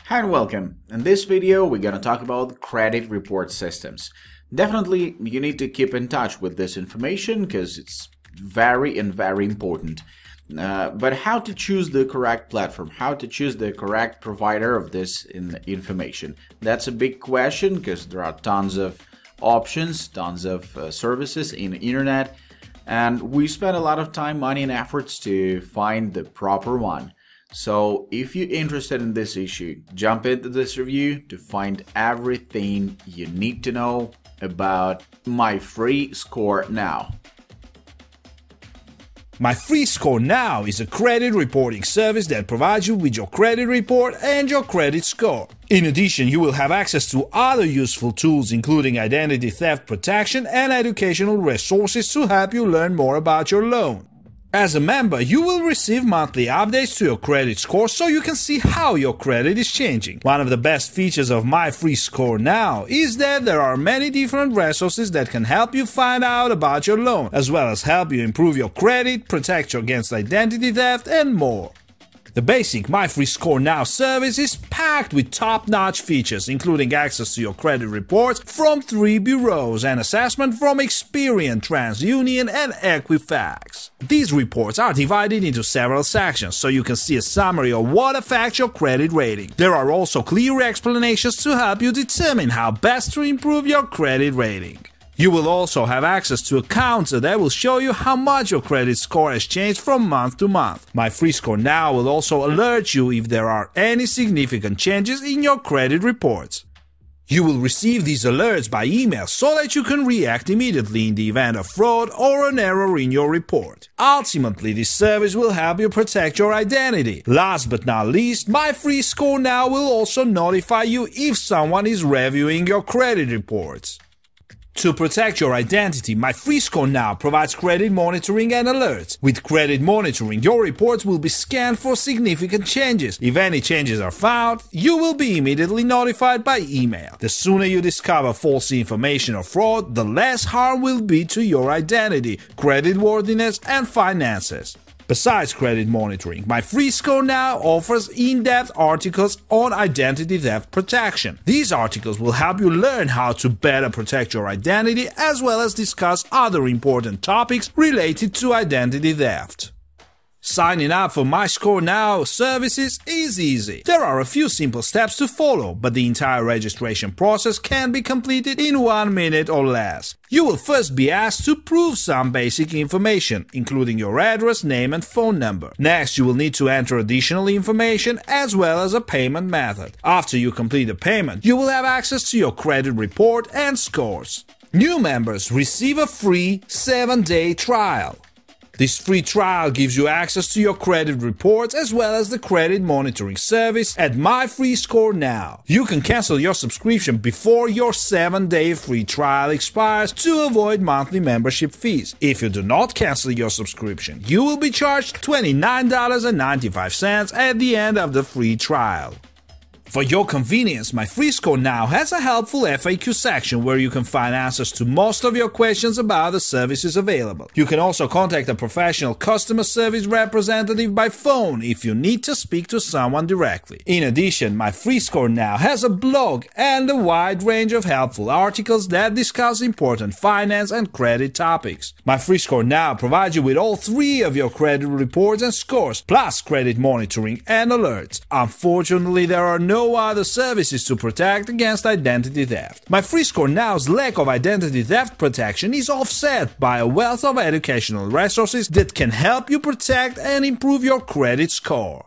Hi and welcome. In this video, we're going to talk about credit report systems. Definitely, you need to keep in touch with this information because it's very and very important. Uh, but how to choose the correct platform, how to choose the correct provider of this in information. That's a big question because there are tons of options, tons of uh, services in the internet, and we spend a lot of time, money, and efforts to find the proper one. So if you're interested in this issue, jump into this review to find everything you need to know about My Free Score Now. My Free Score Now is a credit reporting service that provides you with your credit report and your credit score. In addition, you will have access to other useful tools including identity theft protection and educational resources to help you learn more about your loan. As a member, you will receive monthly updates to your credit score so you can see how your credit is changing. One of the best features of My Free Score now is that there are many different resources that can help you find out about your loan, as well as help you improve your credit, protect you against identity theft, and more. The basic MyFreeScore Now service is packed with top-notch features, including access to your credit reports from three bureaus and assessment from Experian, TransUnion, and Equifax. These reports are divided into several sections, so you can see a summary of what affects your credit rating. There are also clear explanations to help you determine how best to improve your credit rating. You will also have access to a counter that will show you how much your credit score has changed from month to month. My free score now will also alert you if there are any significant changes in your credit reports. You will receive these alerts by email so that you can react immediately in the event of fraud or an error in your report. Ultimately, this service will help you protect your identity. Last but not least, My Free Score Now will also notify you if someone is reviewing your credit reports. To protect your identity, My Free Score Now provides credit monitoring and alerts. With credit monitoring, your reports will be scanned for significant changes. If any changes are found, you will be immediately notified by email. The sooner you discover false information or fraud, the less harm will be to your identity, creditworthiness, and finances. Besides credit monitoring, my free score now offers in-depth articles on identity theft protection. These articles will help you learn how to better protect your identity as well as discuss other important topics related to identity theft. Signing up for My Score Now services is easy. There are a few simple steps to follow, but the entire registration process can be completed in one minute or less. You will first be asked to prove some basic information, including your address, name, and phone number. Next, you will need to enter additional information as well as a payment method. After you complete the payment, you will have access to your credit report and scores. New members receive a free 7 day trial. This free trial gives you access to your credit reports as well as the credit monitoring service at My Free Score Now. You can cancel your subscription before your 7-day free trial expires to avoid monthly membership fees. If you do not cancel your subscription, you will be charged $29.95 at the end of the free trial. For your convenience, my free score now has a helpful FAQ section where you can find answers to most of your questions about the services available. You can also contact a professional customer service representative by phone if you need to speak to someone directly. In addition, my free score now has a blog and a wide range of helpful articles that discuss important finance and credit topics. My free score now provides you with all three of your credit reports and scores, plus credit monitoring and alerts. Unfortunately, there are no other services to protect against identity theft. My FreeScore Now's lack of identity theft protection is offset by a wealth of educational resources that can help you protect and improve your credit score.